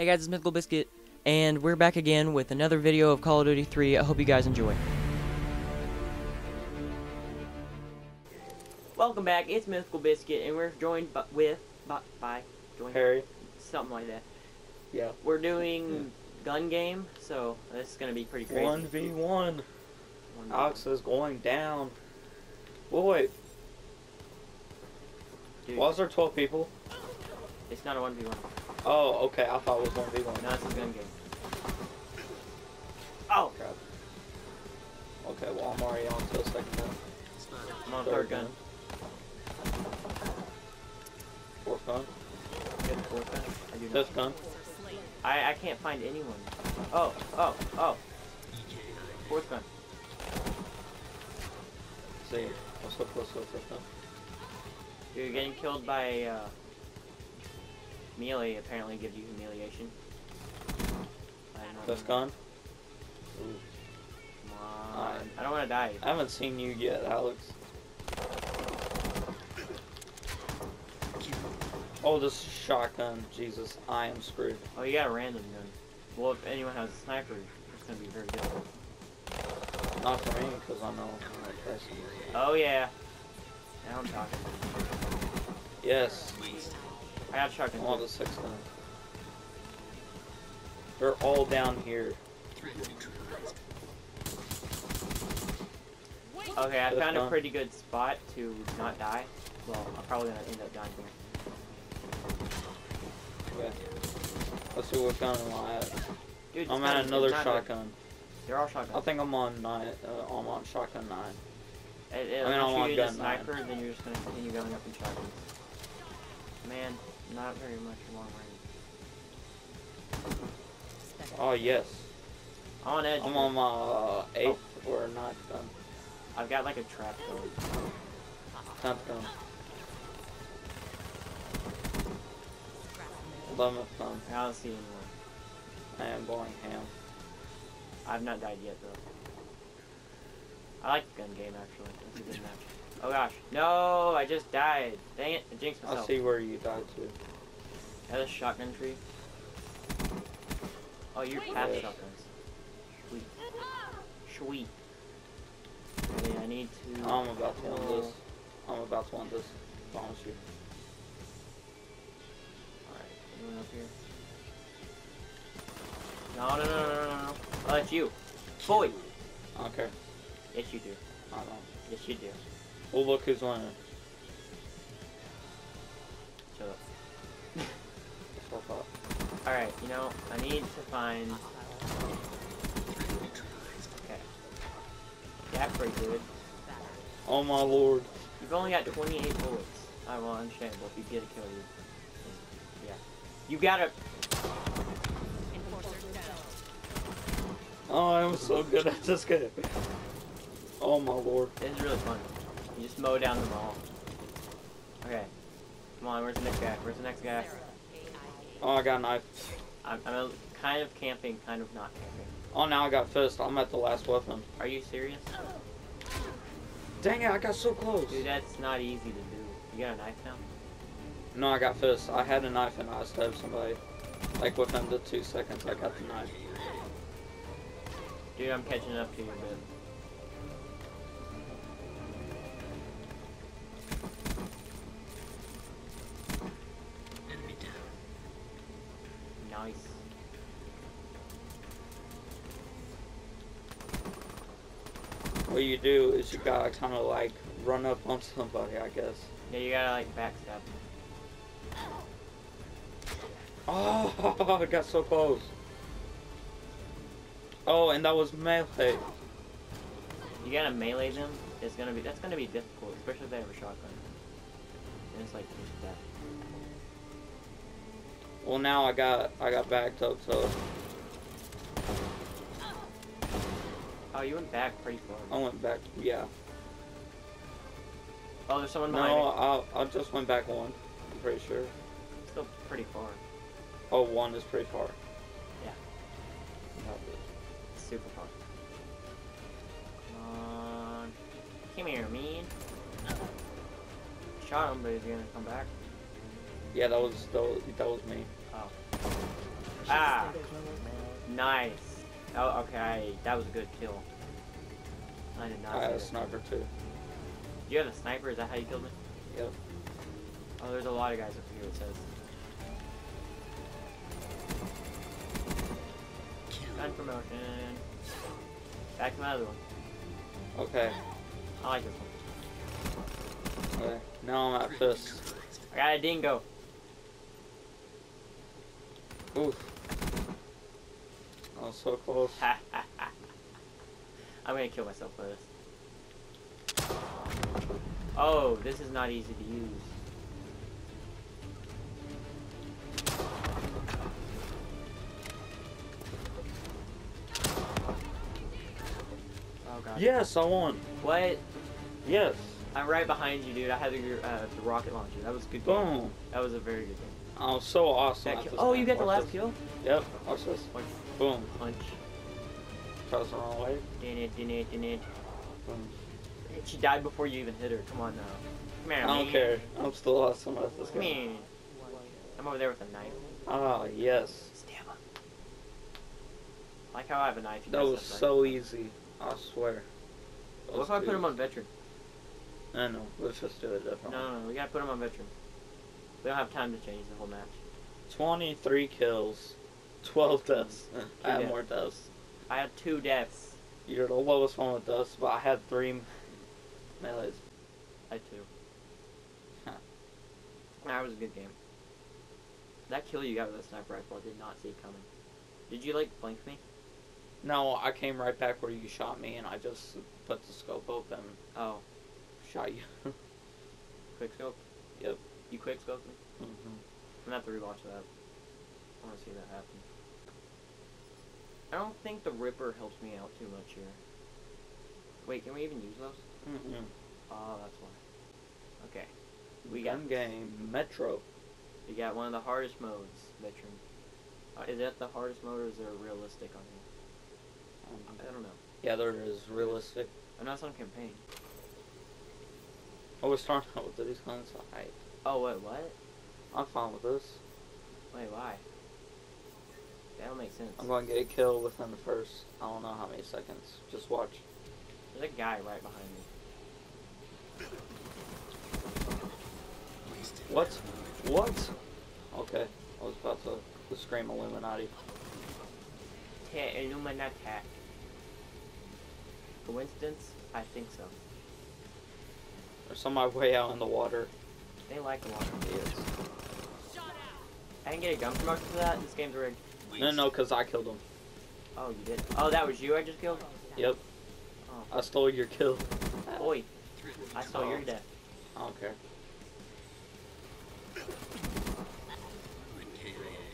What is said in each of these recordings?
Hey guys, it's Mythical Biscuit, and we're back again with another video of Call of Duty 3. I hope you guys enjoy. Welcome back, it's Mythical Biscuit, and we're joined by, with, by, by joined, Harry. something like that. Yeah. We're doing gun game, so this is gonna be pretty crazy. One v one. One v Alex is going down. Boy, Dude, why is there twelve people? it's not a 1v1. Oh, okay. I thought it was one v one. No, it's a gun game. Oh! Crap. Okay, well I'm already on to a second gun. I'm on third gun. Fourth gun. Good, fourth gun. Fifth gun. I, I can't find anyone. Oh, oh, oh. Fourth gun. See, look close to the fifth gun. You're getting killed by uh, melee apparently gives you humiliation. I don't know. Fifth gun. Come on. Alright. I don't want to die. I haven't seen you yet, Alex. Oh, this shotgun. Jesus, I am screwed. Oh, you got a random gun. Well, if anyone has a sniper, it's gonna be very difficult. Not for me, because I know I'm not pressing. Oh yeah. Now I'm talking. Yes, I got shotgun. Want the sixth gun. They're all down here. Okay, I found a pretty good spot to not die. Well, I'm probably gonna end up dying here. Okay. Let's see what gun am I at. Dude, I'm at another a- shotgun. They're all shotguns. I think I'm on nine. Uh, I'm on shotgun nine. It, it, I mean, I'm on gun nine. sniper, then you're just gonna continue going up in shotguns. Man, not very much long range. Oh yes. I'm on edge. I'm on my uh, eighth or ninth gun. I've got like a trap going. Tenth gun. Eleventh gun. I don't see anyone. I am going ham. I've not died yet though. I like the gun game actually. It's a good match. Oh gosh. No, I just died. Dang it, I jinxed myself. I myself. see where you died to. That is a shotgun tree. Oh, you're past Yes. shotguns. Sweet. Sweet. Okay, I need to. I'm about to win this. Oh. I'm about to win this. I Promise you. Alright, anyone up here? No, no, no, no, no, no. Oh, that's you. Boy! I don't care. Yes, you do. I don't. Yes, you do. Well, look who's winning. Shut up. Alright, you know, I need to find. Okay. That's pretty good. Oh my lord. You've only got 28 bullets. I will understandable if you get a kill you. Yeah. You gotta. Oh, I'm so good at this game. Oh my lord. It's really fun. You just mow down them all. Okay. Come on, where's the next guy? Where's the next guy? Oh, I got a knife. I'm, I'm a, kind of camping, kind of not camping. Oh, now I got fist. I'm at the last weapon. Are you serious? Dang it, I got so close. Dude, that's not easy to do. You got a knife now? No, I got fist. I had a knife and I stabbed somebody. Like within the two seconds, I got the knife. Dude, I'm catching up to you a What you do is you gotta kind of like run up on somebody, I guess. Yeah, you gotta like backstab. Oh, I got so close. Oh, and that was melee. You gotta melee them. It's gonna be that's gonna be difficult, especially if they have a shotgun. And it's like just that. Well, now I got I got backed up, so Oh, you went back pretty far. I went back. Yeah. Oh, there's someone behind No. I I just went back one. I'm pretty sure. Still pretty far. Oh, one is pretty far. Yeah. Super far. Come on. Come here, man. Shot him, but he's gonna come back. Yeah, that was that was, that was me. Oh. Ah. Nice. Oh, okay. That was a good kill. I did not I had a sniper too. You had a sniper? Is that how you killed me? Yep. Oh, there's a lot of guys up here, it says. Gun promotion. Back to my other one. Okay. I like this one. Okay. Now I'm at fist. I got a dingo. Oof. I was so close. I'm gonna kill myself for this. Oh, this is not easy to use. Oh god. Yes, I won. What? Yes. I'm right behind you, dude. I had the, uh, the rocket launcher. That was a good. Game. Boom. That was a very good game. Was so awesome. That at kill- this oh, you got the last this. kill. Yep. Watch this. Watch. Boom. Punch. Tries the wrong way. Din it, din it, din it. Boom. She died before you even hit her. Come on now. Come here, I don't man. care. I'm still awesome at this game. I'm over there with a knife. Ah, yes. Stab him. Like how I have a knife. That was so easy. I swear. What if I put him on veteran? I know. Let's just do it No, differently. no, no. We gotta put him on veteran. We don't have time to change the whole match. 23 kills, 12 deaths. I had deaths. more deaths. I had two deaths. You're the lowest one with deaths, but I had three melees. I had two. Huh. That was a good game. That kill you got with a sniper rifle, I did not see it coming. Did you like blank me? No, I came right back where you shot me, and I just put the scope open, Oh, shot you. quick scope. Yep. You quick scoped me. hmm I'm gonna have to rewatch that. I want to see that happen. I don't think the Ripper helps me out too much here. Wait, can we even use those? Mm-mm. Oh, that's why. Okay. We got game Metro. We got one of the hardest modes, veteran. Uh, is that the hardest mode or is there a realistic on here? Um, I don't know. yeah, there is realistic. I know it's on campaign. I was starting out with these guns. I, Oh, wait, what? I'm fine with this. Wait, why? That don't make sense. I'm going to get a kill within the first, I don't know how many seconds. Just watch. There's a guy right behind me. What? What? Okay, I was about to, to scream Illuminati. Te Illuminati. Coincidence? I think so. There's some my way out in the water. They like the water. Idiots. I didn't get a gun promotion for that. This game's rigged. No, no, because I killed him. Oh, you did? Oh, that was you I just killed? Yep, Oh. I stole your kill. Oi. I saw your death. I don't care.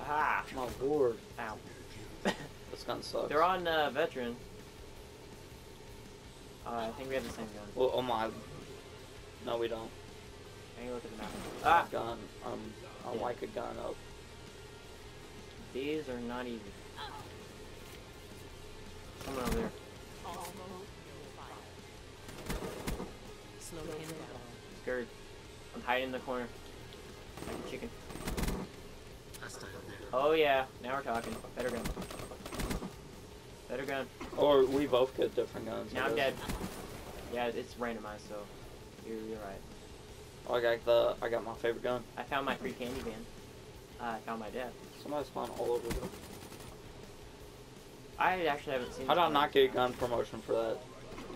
Aha! My lord, Ow. this gun sucks. They're on uh, veteran. Uh, I think we have the same gun. Well, oh my. No, we don't. Can you look at the map? Ah! Gun. Um, I Yeah. like a gun up. These are not easy. Someone over there. Scared. I'm hiding in the corner. Like a chicken. Oh yeah, now we're talking. Better gun. Better gun. Or we both get different guns. Now I I'm dead. Yeah, it's randomized, so you're, you're right. Oh, I got the. I got my favorite gun. I found my free candy van. Uh, I found my death. Somebody's spawned all over the. I actually haven't seen. How did I not get a gun promotion for that?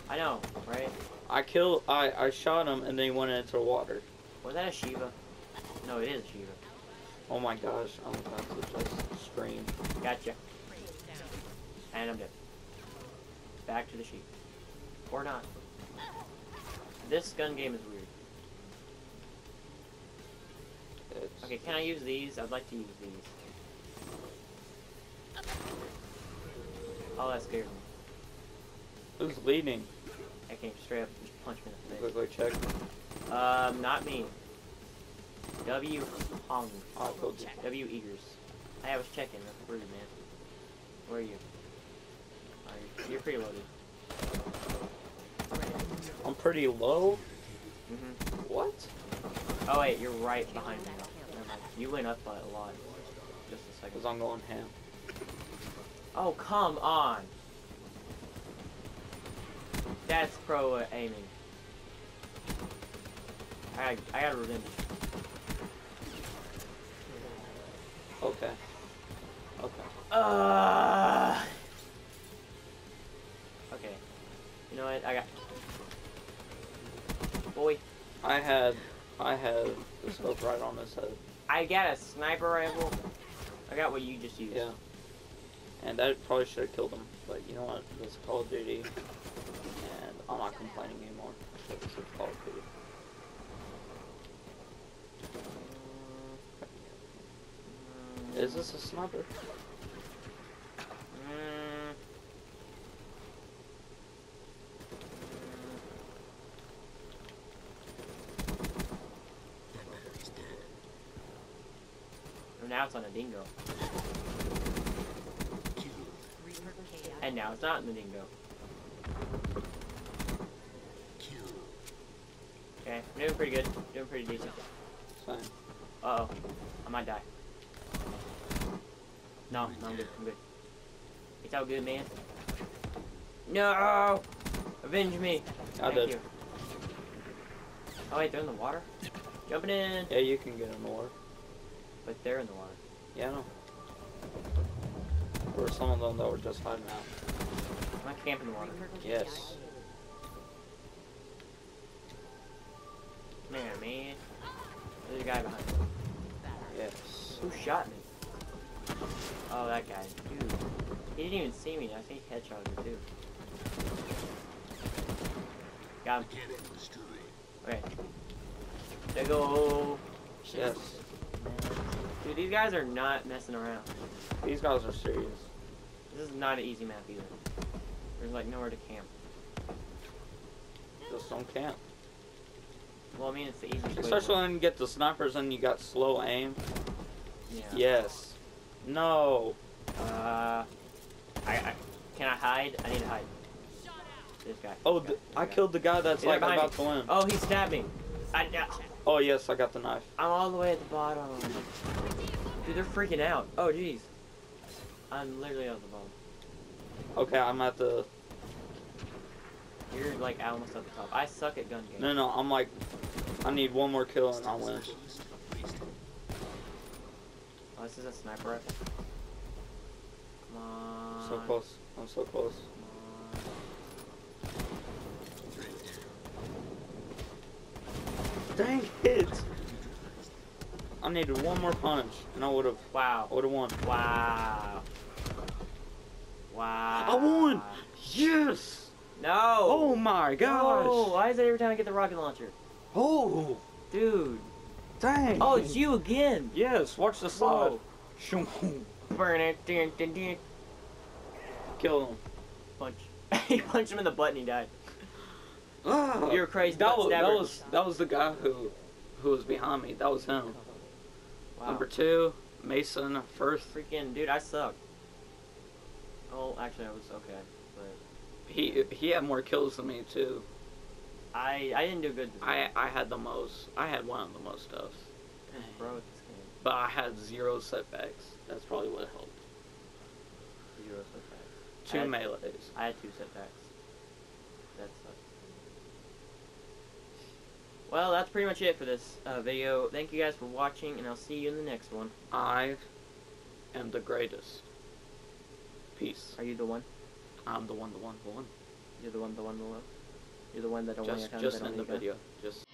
I know, right? I killed. I I shot him and then he went into the water. Was that a Sheiva? No, it is a Sheiva. Oh my gosh! I'm about to just scream. Gotcha. And I'm dead. Back to the sheep. Or not. This gun game is weird. It's, Okay, can I use these? I'd like to use these. Oh, that scared me. Who's leading? I came straight up and just punch me in the face. Quickly check. Um, not me. W. Hong. Oh, I told you. W. Eagers. I was checking. That's rude, man. Where are you? You're, you're pretty loaded. I'm pretty low. hmm What? Oh wait, you're right behind me. You went up by a lot. Just a second. Because I'm going ham. Oh, come on. That's pro uh, aiming. I, I got revenge. Okay. Okay. Uh, okay. You know what? I got. Boy, I had I had the scope right on his head. I got a sniper rifle. I got what you just used. Yeah. And that probably should have killed him. But you know what? It's Call of Duty. And I'm not complaining anymore. It's Call of Duty. Is this a sniper? Now it's on a dingo. And now it's not in the dingo. Okay, I'm doing pretty good. Doing pretty decent. Fine. Uh oh. I might die. No, no, I'm good. I'm good. It's all good, man. No! Avenge me. I Thank did. you. Oh wait, they're in the water? Jumping in! Yeah, you can get in the water. But they're in the water. Yeah, I know. There were some of them that were just hiding out. I'm not camping one? the water. Yes. Come here, man. There's a guy behind me. Yes. Who shot me? Oh, that guy. Dude. He didn't even see me. I think he headshotted me, too. Got him. Okay. There go. Yes. Dude, these guys are not messing around. These guys are serious. This is not an easy map either. There's like nowhere to camp. Just don't camp. Well, I mean, it's the easiest. Especially when you get the snipers and you got slow aim. Yeah. Yes. No. Uh, I, I can I hide? I need to hide. This guy. Oh, This th- guy, I guy. killed the guy that's He's like about to win. Oh, he stabbed me. I, Oh yes, I got the knife. I'm all the way at the bottom. Dude, they're freaking out. Oh, jeez. I'm literally at the bottom. Okay, I'm at the. You're like almost at the top. I suck at gun games. No, no, I'm like. I need one more kill and I'll win. Oh, this is a sniper rifle. Come on. So close. I'm so close. Dang it! I needed one more punch and I would have. Wow. I would have won. Wow. Wow. I won! Yes! No. Oh my gosh! No. Why is it every time I get the rocket launcher? Oh! Dude. Dang! Oh, it's you again. Yes, watch the slide. Burn it. Kill him. Punch. he punched him in the butt and he died. Ah, You're crazy that was, that was that was the guy who who was behind me. That was him. Wow. Number two, Mason first. Freaking dude, I suck. Oh, actually, I was okay, but He he had more kills than me too. I I didn't do good I I had the most. I had one of the most stuffs, bro. This game, but I had zero setbacks. That's probably what helped. zero setbacks. Two I had, melees. I had two setbacks. That sucks. Well, that's pretty much it for this uh, video. Thank you guys for watching, and I'll see you in the next one. I am the greatest. Peace. Are you the one? I'm the one, the one, the one. You're the one, the one, the one. You're the one that don't just, want your hand. Just the video. Just.